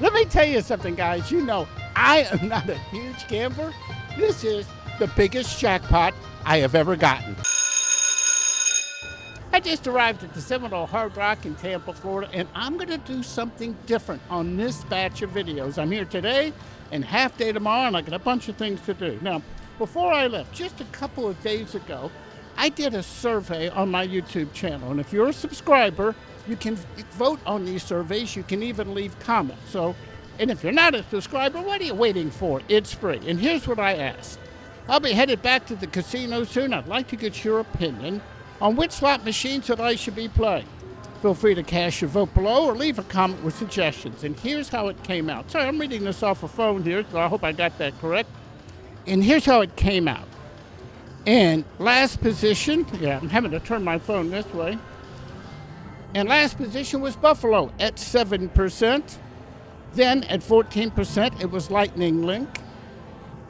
Let me tell you something, guys. You know, I am not a huge gambler. This is the biggest jackpot I have ever gotten. I just arrived at the Seminole Hard Rock in Tampa, Florida, and I'm going to do something different on this batch of videos. I'm here today and half day tomorrow, and I got a bunch of things to do. Now, before I left, just a couple of days ago, I did a survey on my YouTube channel, and if you're a subscriber, you can vote on these surveys. You can even leave comments. So, and if you're not a subscriber, what are you waiting for? It's free. And here's what I asked. I'll be headed back to the casino soon. I'd like to get your opinion on which slot machines that I should be playing. Feel free to cast your vote below or leave a comment with suggestions. And here's how it came out. Sorry, I'm reading this off a phone here, so I hope I got that correct. And here's how it came out. And last position, yeah, I'm having to turn my phone this way. And last position was Buffalo at 7%. Then at 14%, it was Lightning Link.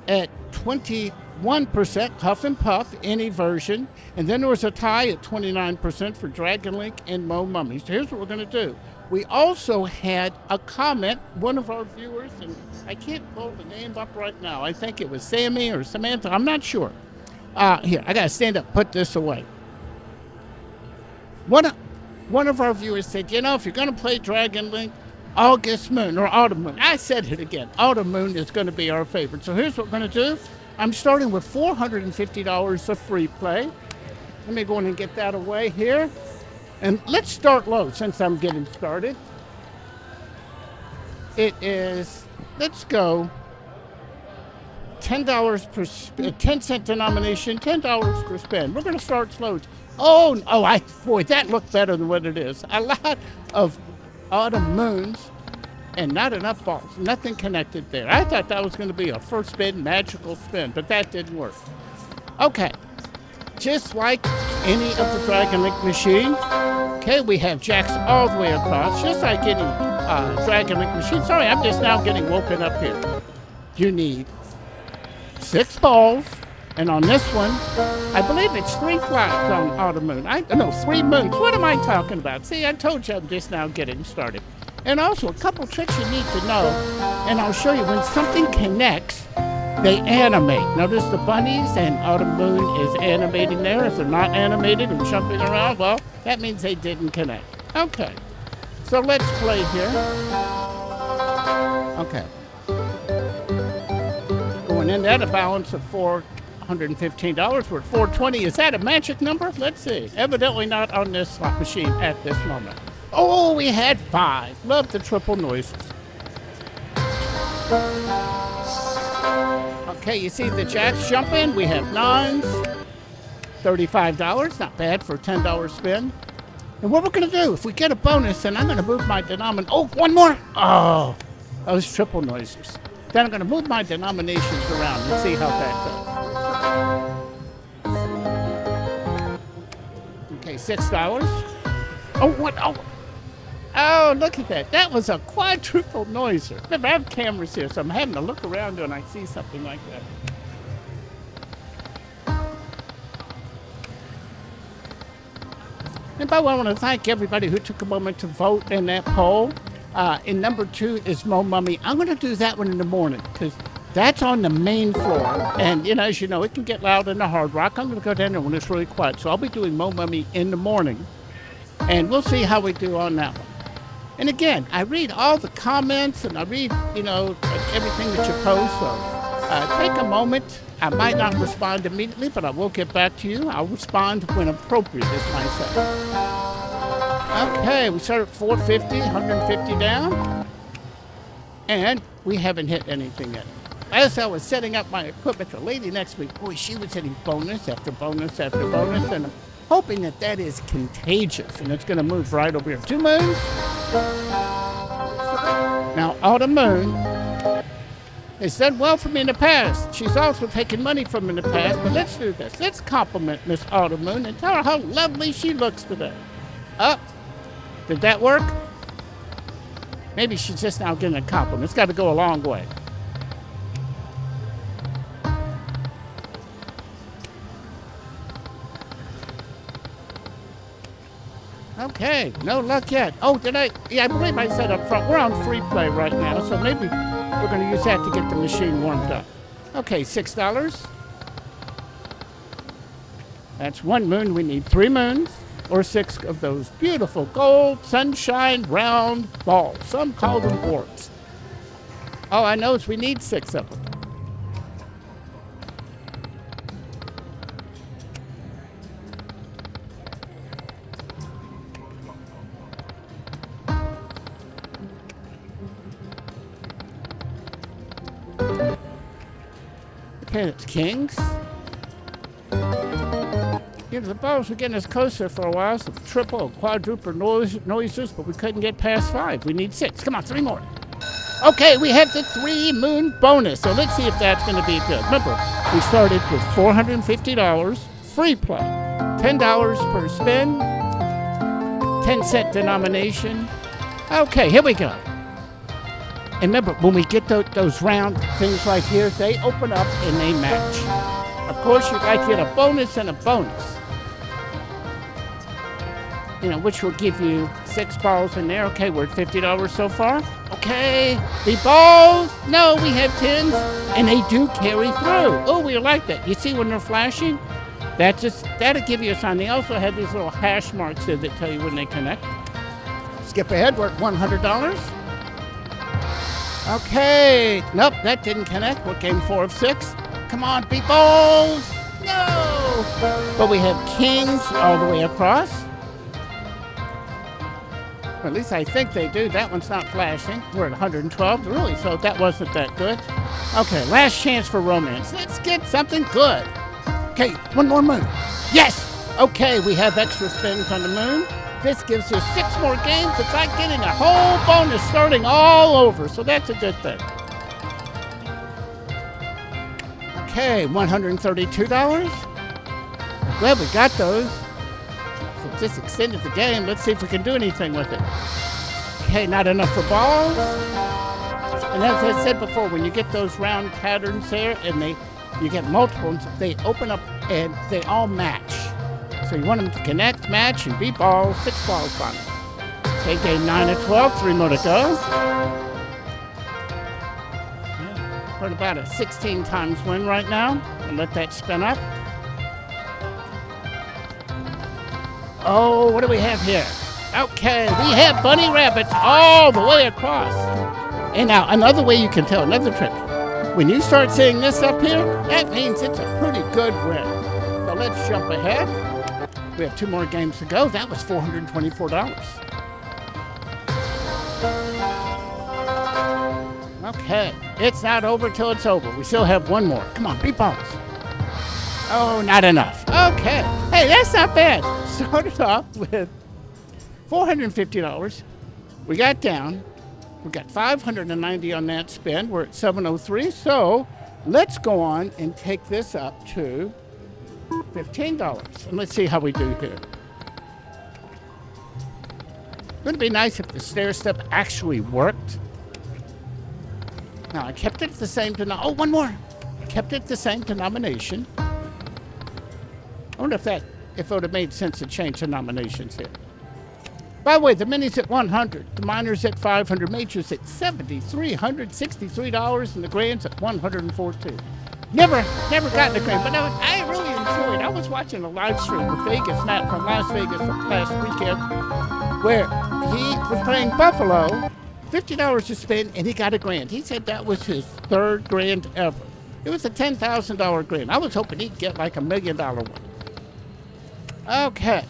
At 21%, Huff and Puff, any version. And then there was a tie at 29% for Dragon Link and Mo Mummy. So here's what we're going to do. We also had a comment, one of our viewers, and I can't pull the name up right now. I think it was Sammy or Samantha, I'm not sure. Uh, here, I got to stand up, put this away. One one of our viewers said, you know, if you're going to play Dragon Link, August Moon or Autumn Moon. I said it again. Autumn Moon is going to be our favorite. So here's what we're going to do. I'm starting with $450 of free play. Let me go in and get that away here. And let's start low since I'm getting started. It is, let's go $10 per, sp- uh, 10 cent denomination, $10 per spin. We're going to start slow. Oh, oh, I, boy, that looked better than what it is. A lot of autumn moons and not enough balls. Nothing connected there. I thought that was going to be a first spin, magical spin, but that didn't work. Okay, just like any of the Dragon Link machines, okay, we have jacks all the way across, just like any uh, Dragon Link machine. Sorry, I'm just now getting woken up here. You need six balls, and on this one, I believe it's three flags on Autumn Moon. I no three moons. What am I talking about? See, I told you I'm just now getting started. And also a couple tricks you need to know, and I'll show you when something connects, they animate. Notice the bunnies and Autumn Moon is animating there. If they're not animated and jumping around, well, that means they didn't connect. Okay, so let's play here. Okay. Going in a balance of four $115. We're at 420. Is that a magic number? Let's see. Evidently not on this slot machine at this moment. Oh, we had five. Love the triple noises. Okay, you see the jacks jumping. We have nines. $35. Not bad for a $10 spin. And what we're going to do, if we get a bonus, then I'm going to move my denominator. Oh, one more. Oh, those triple noises. Then I'm going to move my denominations around and see how that Okay, six dollars. Oh, what? Oh, oh, look at that. That was a quadruple noiser. Remember, I have cameras here, so I'm having to look around when I see something like that. And I want to thank everybody who took a moment to vote in that poll. Uh, and number two is Mo Mummy. I'm going to do that one in the morning because that's on the main floor. And, you know, as you know, it can get loud in the hard rock. I'm going to go down there when it's really quiet. So I'll be doing Mo Mummy in the morning. And we'll see how we do on that one. And again, I read all the comments and I read, you know, everything that you post. So uh, take a moment. I might not respond immediately, but I will get back to you. I'll respond when appropriate, as I say. Okay, we start at 450, 150 down. And we haven't hit anything yet. As I was setting up my equipment, the lady next week, boy, she was hitting bonus after bonus after bonus, and I'm hoping that that is contagious, and it's going to move right over here. Two moons. Now, Autumn Moon has done well for me in the past. She's also taken money from me in the past, but let's do this. Let's compliment Miss Autumn Moon and tell her how lovely she looks today. Up. Did that work? Maybe she's just now getting a compliment. It's got to go a long way. Okay, no luck yet. Oh, did I? Yeah, I believe I said up front. We're on free play right now, so maybe we're going to use that to get the machine warmed up. Okay, six dollars. That's one moon. We need three moons or six of those beautiful gold, sunshine, round balls. Some call them orbs. All oh, I know we need six of them. It's kings. You know, the balls were getting us closer for a while, so triple, quadruple noise, noises, but we couldn't get past five. We need six. Come on, three more. Okay, we have the three moon bonus, so let's see if that's going to be good. Remember, we started with $450, free play, $10 per spin, 10 cent denomination. Okay, here we go. And remember, when we get those, those round things right here, they open up and they match. Of course, like to get a bonus and a bonus. You know, which will give you six balls in there. Okay, we're at $50 so far. Okay, the balls. No, we have tens, and they do carry through. Oh, we like that. You see when they're flashing? That just, that'll give you a sign. They also have these little hash marks there that tell you when they connect. Skip ahead, we're at $100. Okay. Nope, that didn't connect. What game four of six? Come on, people! No! But we have kings all the way across. At least I think they do. That one's not flashing. We're at 112. Really, so that wasn't that good. Okay, last chance for romance. Let's get something good. Okay, one more moon. Yes! Okay, we have extra spins on the moon. This gives us six more games. It's like getting a whole bonus starting all over, so that's a good thing. Okay, $132. Glad we got those. So just extended the game. Let's see if we can do anything with it. Okay, not enough for balls. And as I said before, when you get those round patterns there and they you get multiples, they open up and they all match. So you want them to connect, match, and beat balls. Six balls it. Okay, game 9 of 12, three more to go. We're about a 16 times win right now. And let that spin up. Oh, what do we have here? Okay, we have bunny rabbits all the way across. And now, another way you can tell, another trick. When you start seeing this up here, that means it's a pretty good win. So let's jump ahead. We have two more games to go. That was $424. Okay, it's not over till it's over. We still have one more. Come on, beat balls. Oh, not enough. Okay. Hey, that's not bad. Started off with $450. We got down. We got 590 on that spin. We're at 703. So let's go on and take this up to $15. And let's see how we do here. Wouldn't it be nice if the stair step actually worked? Now, I kept it the same denomination. Oh, one more. Kept it the same denomination. I wonder if that, if it would have made sense to change denominations here. By the way, the mini's at 100, the minor's at 500, major's at $7,363, and the grand's at 114. Never, never gotten a grand, but no, I really enjoyed. I was watching a live stream with Vegas Matt from Las Vegas last weekend, where he was playing Buffalo, fifty dollars to spin, and he got a grand. He said that was his third grand ever. It was a ten thousand dollar grand. I was hoping he'd get like a million dollar one. Okay.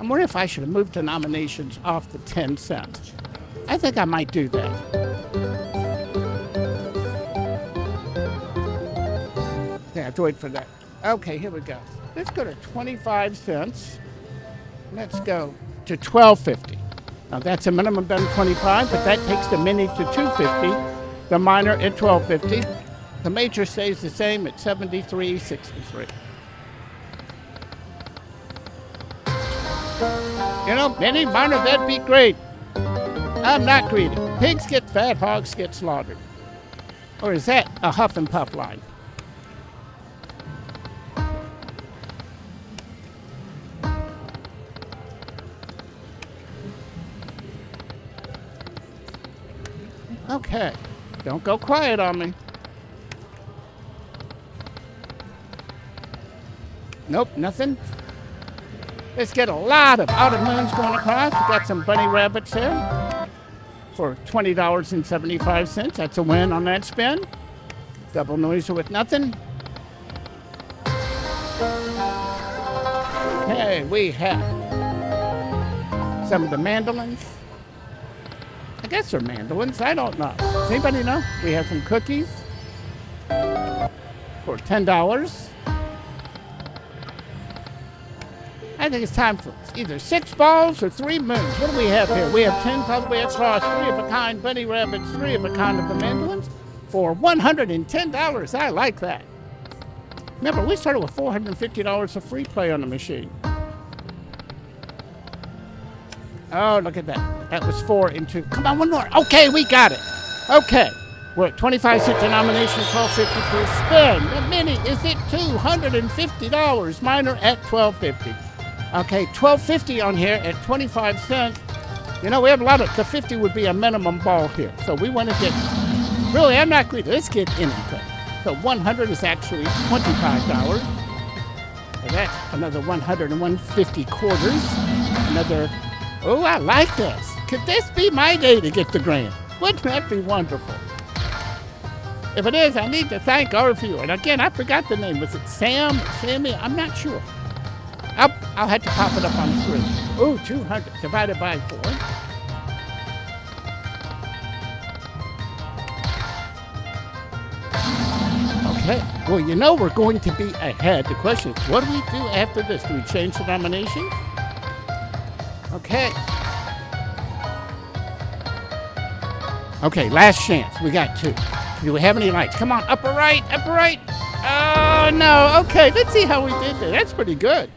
I'm wondering if I should have moved the nominations off the 10 cents. I think I might do that. Yeah, I have to wait for that. Okay, here we go. Let's go to 25 cents. Let's go to 12.50. Now that's a minimum bet of 25, but that takes the mini to 250, the minor at 12.50. The major stays the same at 73.63. You know, many minor that'd be great. I'm not greedy. Pigs get fat, hogs get slaughtered. Or is that a huff and puff line? Okay. Don't go quiet on me. Nope, nothing. Let's get a lot of autumn moons going across. We got some bunny rabbits here for $20.75. That's a win on that spin. Double noiser with nothing. Okay, we have some of the mandolins. Guess they're mandolins. I don't know. Does anybody know? We have some cookies for $10. I think it's time for either six balls or three moons. What do we have here? We have 10 Puzzle Cross, three of a kind bunny rabbits, three of a kind of the mandolins for $110. I like that. Remember, we started with $450 of free play on the machine. Oh, look at that. That was four into. Come on, one more. Okay, we got it. Okay. We're at 25 cent denomination, 1250 per spin. The mini is at $250. Minor at 1250. Okay, 1250 on here at 25 cents. You know, we have a lot of, the 50 would be a minimum ball here. So we want to get, really, I'm not greedy. Let's get anything. So 100 is actually $25. And that's another 100 and 150 quarters. Another, oh, I like this. Could this be my day to get the grand? Wouldn't that be wonderful? If it is, I need to thank our viewer. And again, I forgot the name. Was it Sam? Sammy? I'm not sure. I'll, I'll have to pop it up on the screen. Ooh, 200 divided by 4. Okay. Well, you know we're going to be ahead. The question is, what do we do after this? Do we change the nomination? Okay. Okay, last chance. We got two. Do we have any lights? Come on, upper right, upper right. Oh, no. Okay, let's see how we did there. That's pretty good.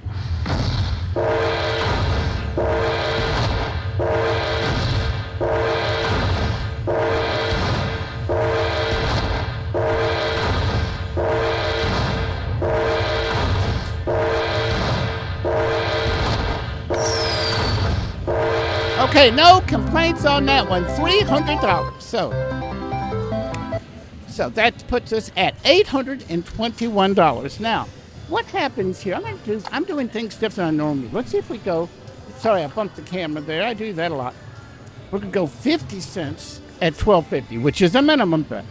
Okay, no complaints on that one. $300. So, so that puts us at $821. Now, what happens here? I'm, do, I'm doing things different than normally. Let's see if we go. Sorry, I bumped the camera there. I do that a lot. We're gonna go 50 cents at 12.50, which is a minimum bet.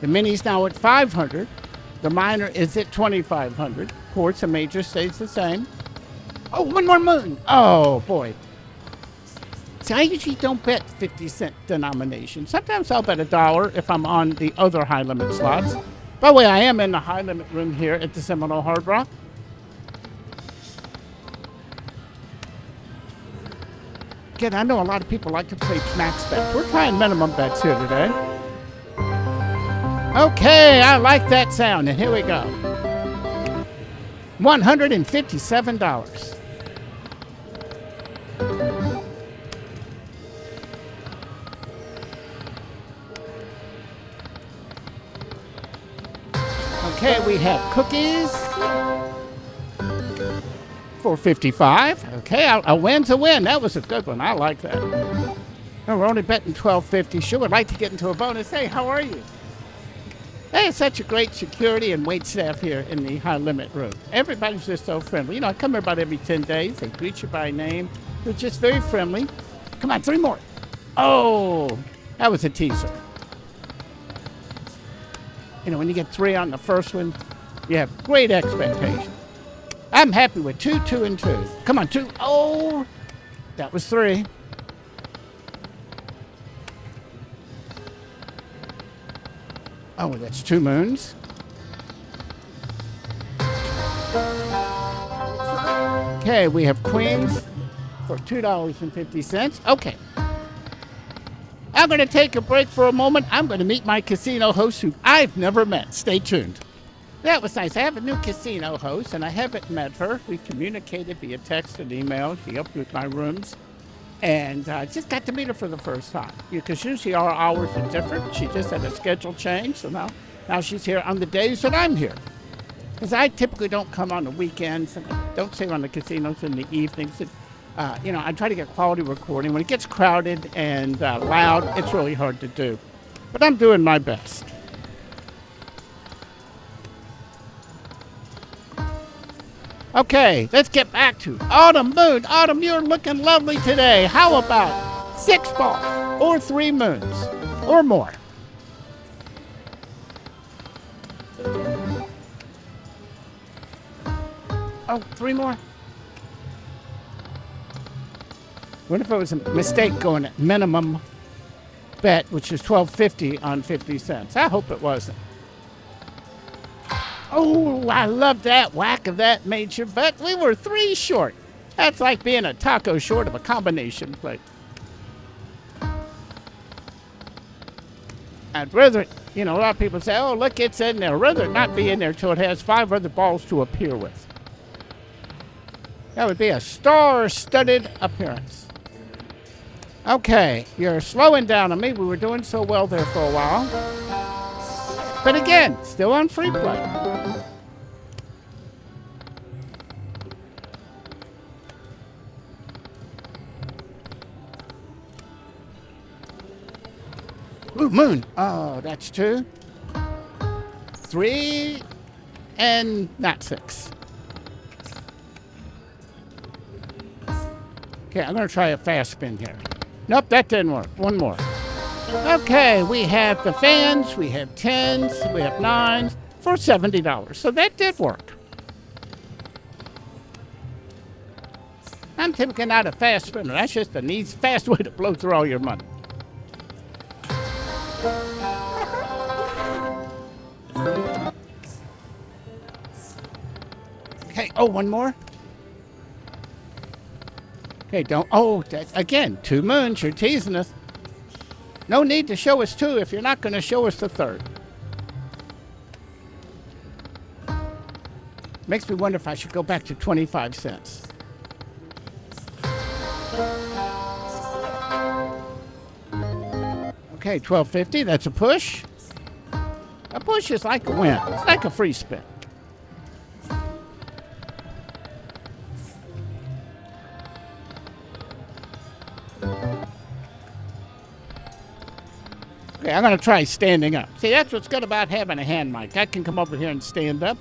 The mini's now at 500. The minor is at 2,500. Of course, the major stays the same. Oh, one more moon. Oh boy. See, I usually don't bet 50 cent denomination. Sometimes I'll bet a dollar if I'm on the other high limit slots. By the way, I am in the high limit room here at the Seminole Hard Rock. Again, I know a lot of people like to play max bets. We're trying minimum bets here today. Okay, I like that sound, and here we go. $157. We have cookies for 55. Okay, a, win's a win. That was a good one. I like that. Oh, we're only betting 1250. Sure would like to get into a bonus. Hey, how are you? Hey, it's such a great security and wait staff here in the high limit room. Everybody's just so friendly. You know, I come here about every 10 days. They greet you by name. They're just very friendly. Come on, three more. Oh, that was a teaser. You know, when you get three on the first one, you have great expectations. I'm happy with two, two, and two. Come on, two. Oh, that was three. Oh, that's two moons. Okay, we have queens for $2.50. Okay. I'm going to take a break for a moment. I'm going to meet my casino host who I've never met. Stay tuned. That was nice. I have a new casino host, and I haven't met her. We communicated via text and email. She helped with my rooms. And I uh, just got to meet her for the first time. Because usually our hours are different. She just had a schedule change, so now, now she's here on the days that I'm here. Because I typically don't come on the weekends, and I don't stay on the casinos in the evenings. Uh, you know, I try to get quality recording. When it gets crowded and uh, loud, it's really hard to do. But I'm doing my best. Okay, let's get back to Autumn Moon. Autumn, you're looking lovely today. How about six balls or three moons or more? Oh, three more? What if it was a mistake going at minimum bet, which is 12.50 on 50 cents? I hope it wasn't. Oh, I love that whack of that major bet. We were three short. That's like being a taco short of a combination plate. I'd rather, you know, a lot of people say, oh, look, it's in there. I'd rather not be in there till it has five other balls to appear with. That would be a star-studded appearance. Okay, you're slowing down on me. We were doing so well there for a while. But again, still on free play. Ooh, moon. Oh, that's two. Three. And not six. Okay, I'm going to try a fast spin here. Nope, that didn't work. One more. Okay, we have the fans, we have tens, we have nines for $70. So that did work. I'm typically not a fast spinner. That's just a neat, fast way to blow through all your money. Okay, oh, one more. Okay, don't. Oh, that, again, two moons. You're teasing us. No need to show us two if you're not going to show us the third. Makes me wonder if I should go back to 25 cents. Okay, 1250. That's a push. A push is like a win. It's like a free spin. Okay, I'm going to try standing up. See, that's what's good about having a hand mic. I can come over here and stand up.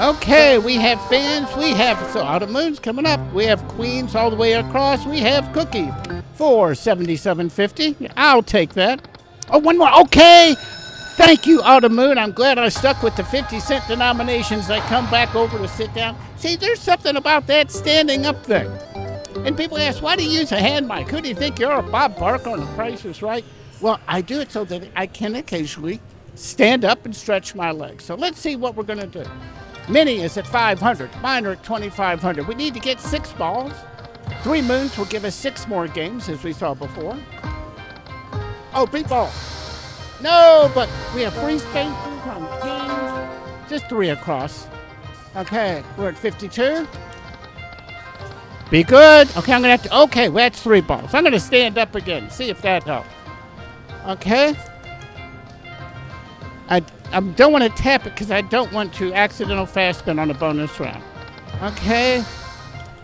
Okay, we have fans. We have so Autumn Moon's coming up. We have queens all the way across. We have cookie for seventy-seven fifty. I'll take that. Oh, one more. Okay. Thank you, Autumn Moon. I'm glad I stuck with the 50 cent denominations. I come back over to sit down. See, there's something about that standing up thing. And people ask, why do you use a hand mic? Who do you think you're, Bob Barker on The Price is Right? Well, I do it so that I can occasionally stand up and stretch my legs. So let's see what we're going to do. Mini is at 500. Mine are at 2,500. We need to get six balls. Three moons will give us six more games, as we saw before. Oh, big ball. No, but we have free on teams. Just three across. Okay, we're at 52. Be good. Okay, I'm gonna have to. Okay, that's three balls. I'm gonna stand up again. See if that helps. Okay. I I don't want to tap it because I don't want to accidental fast spin on a bonus round. Okay.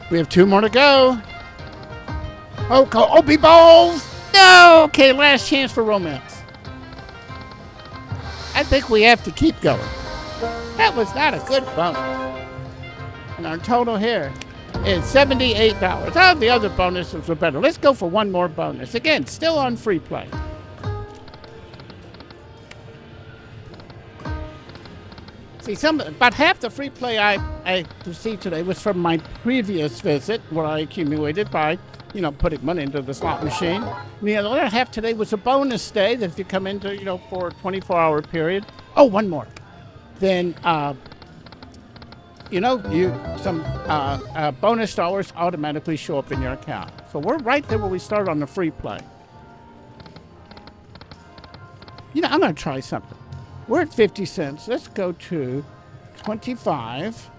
We have two more to go. Oh, go. Oh, be balls. No. Okay, last chance for romance. I think we have to keep going. That was not a good bonus. And our total here is $78. Oh, the other bonuses were better. Let's go for one more bonus. Again, still on free play. See, some about half the free play I, I received today was from my previous visit, where I accumulated by, you know, putting money into the slot machine. And the other half today was a bonus day that if you come into, you know, for a 24-hour period. Oh, one more. Then uh, you know, you some uh, uh, bonus dollars automatically show up in your account. So we're right there where we start on the free play. You know, I'm going to try something. We're at 50 cents. Let's go to 25.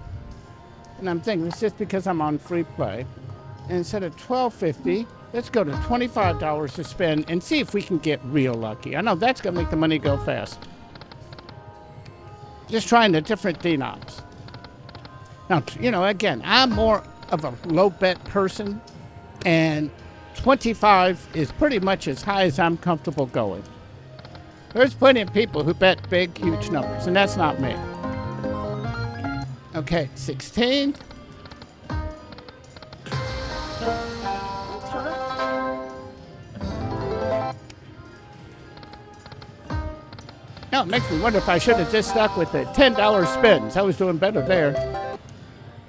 And I'm thinking it's just because I'm on free play. And instead of 12.50, let's go to $25 to spend and see if we can get real lucky. I know that's going to make the money go fast. Just trying the different denoms. Now, you know, again, I'm more of a low bet person, and 25 is pretty much as high as I'm comfortable going. There's plenty of people who bet big, huge numbers, and that's not me. Okay, 16. Now it makes me wonder if I should have just stuck with the $10 spins. I was doing better there.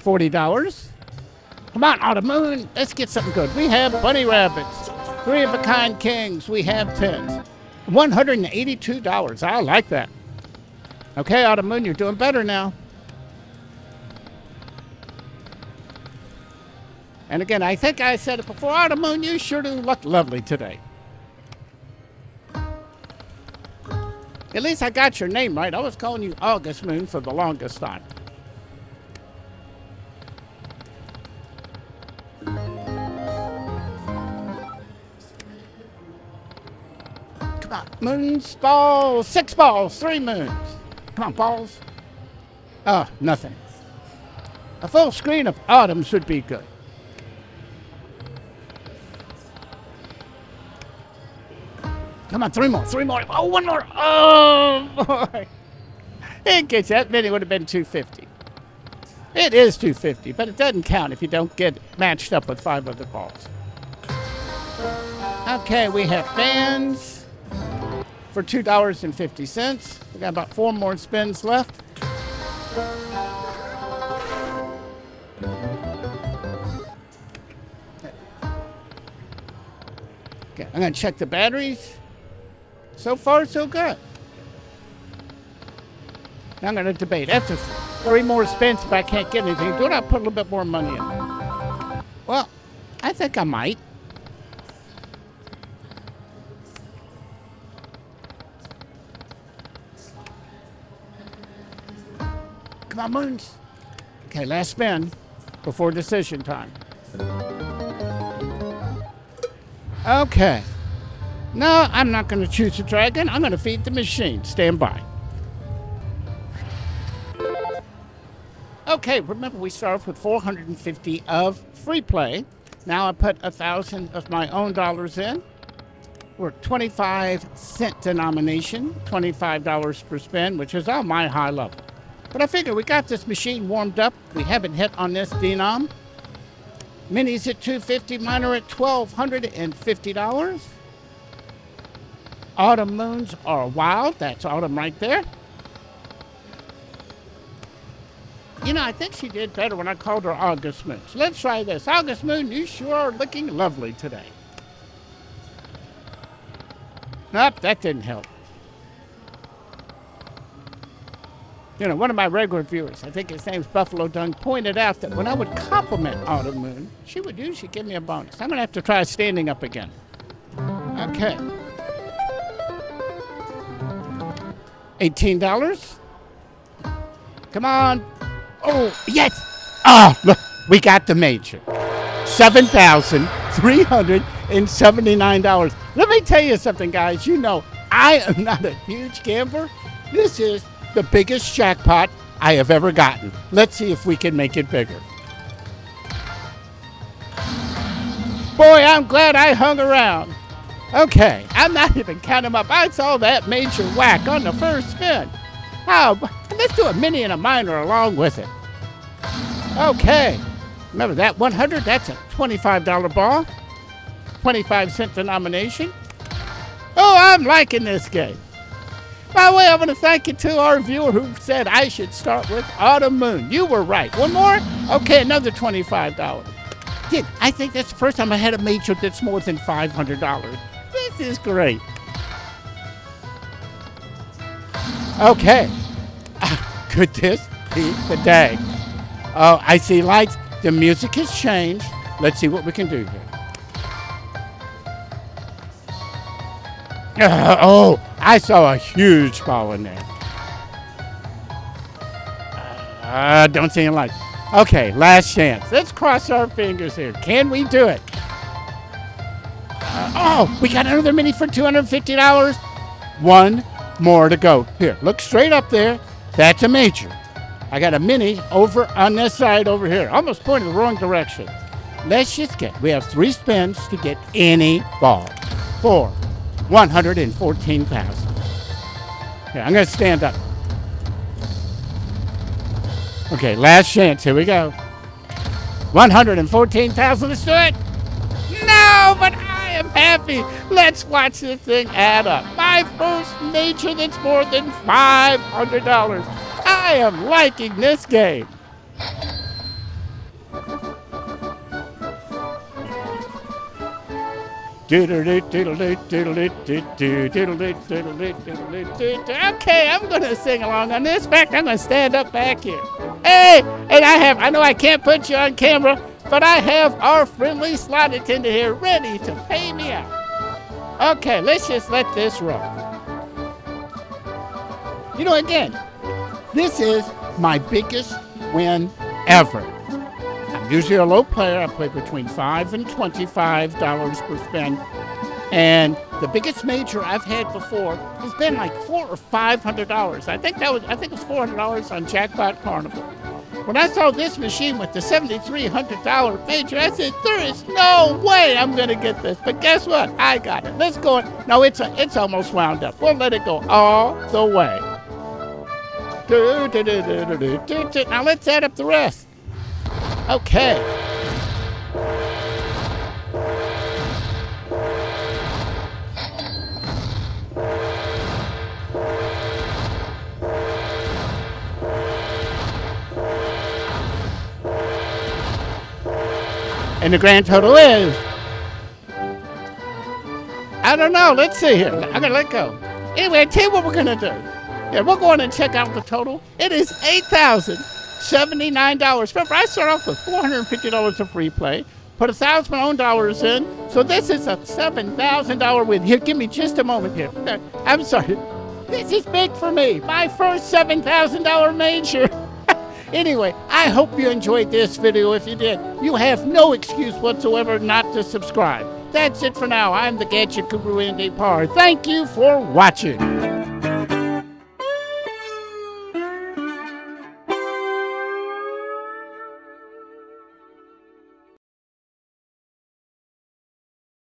$40. Come on, Autumn Moon, let's get something good. We have bunny rabbits, three of a kind kings. We have tens. $182. I like that. Okay, Autumn Moon, you're doing better now. And again, I think I said it before, Autumn Moon, you sure do look lovely today. At least I got your name right. I was calling you August Moon for the longest time. Moons, balls, six balls, three moons. Come on, balls. Oh, nothing. A full screen of autumn should be good. Come on, three more, three more. Oh, one more. Oh, boy. It gets that many would have been 250. It is 250, but it doesn't count if you don't get matched up with five other balls. Okay, we have fans for $2.50. We got about four more spins left. Okay, I'm to check the batteries. So far, so good. Now I'm to debate. After three more spins, if I can't get anything, do I put a little bit more money in? Well, I think I might. Okay, last spin before decision time. Okay. No, I'm not going to choose a dragon. I'm going to feed the machine. Stand by. Okay, remember we start off with 450 of free play. Now I put a thousand of my own dollars in. We're 25 cent denomination, $25 per spin, which is on my high level. But I figure we got this machine warmed up. We haven't hit on this denom. Minis at 250, minor at $1,250. Autumn moons are wild. That's autumn right there. You know, I think she did better when I called her August Moon. So let's try this. August Moon, you sure are looking lovely today. Nope, that didn't help. You know, one of my regular viewers, I think his name's Buffalo Dung, pointed out that when I would compliment Autumn Moon, she would usually give me a bonus. I'm going to have to try standing up again. Okay. $18. Come on. Oh, yes. Oh, look, we got the major. $7,379. Let me tell you something, guys. You know, I am not a huge gambler. This is the biggest jackpot I have ever gotten. Let's see if we can make it bigger. Boy, I'm glad I hung around. Okay, I'm not even counting up. I saw that major whack on the first spin. Oh, let's do a mini and a minor along with it. Okay, remember that 100? That's a $25 ball, 25 cent denomination. Oh, I'm liking this game. By the way, I want to thank you to our viewer who said I should start with Autumn Moon. You were right. One more? Okay, another $25. Dude, I think that's the first time I had a major that's more than $500. This is great. Okay. Ah, could this be the day? Oh, I see lights. The music has changed. Let's see what we can do here. Uh, oh, I saw a huge ball in there. Uh, don't see any lights. Okay, last chance. Let's cross our fingers here. Can we do it? Uh, oh, we got another mini for $250. One more to go. Here, look straight up there. That's a major. I got a mini over on this side over here. Almost pointed the wrong direction. Let's just get, we have three spins to get any ball for 114,000. Okay, I'm going to stand up. Okay, last chance. Here we go. 114,000. Let's do it. No, but I am happy. Let's watch this thing add up. My first major that's more than $500. I am liking this game. Okay, I'm gonna sing along on this. fact, I'm gonna stand up back here. Hey, and I have, I know I can't put you on camera, but I have our friendly slot attendant here ready to pay me out. Okay, let's just let this roll. You know, again, this is my biggest win ever. Usually a low player. I play between five and twenty-five dollars per spin. And the biggest major I've had before has been like four or five hundred dollars. I think that was I think it was four hundred dollars on Jackpot Carnival. When I saw this machine with the seventy-three hundred dollar major, I said, "There is no way I'm gonna get this." But guess what? I got it. Let's go. No, it's a, it's almost wound up. We'll let it go all the way. Now let's add up the rest. Okay. And the grand total is. I don't know. Let's see here. I'm going to let go. Anyway, I tell you what we're going to do. Yeah, we'll go on and check out the total. It is 8000 $79. Remember, I start off with $450 of free play, put a thousand my own dollars in. So this is a $7,000 win. Here, give me just a moment here. I'm sorry. This is big for me. My first $7,000 major. anyway, I hope you enjoyed this video. If you did, you have no excuse whatsoever not to subscribe. That's it for now. I'm the Gadget Guru Andy Pargh. Thank you for watching.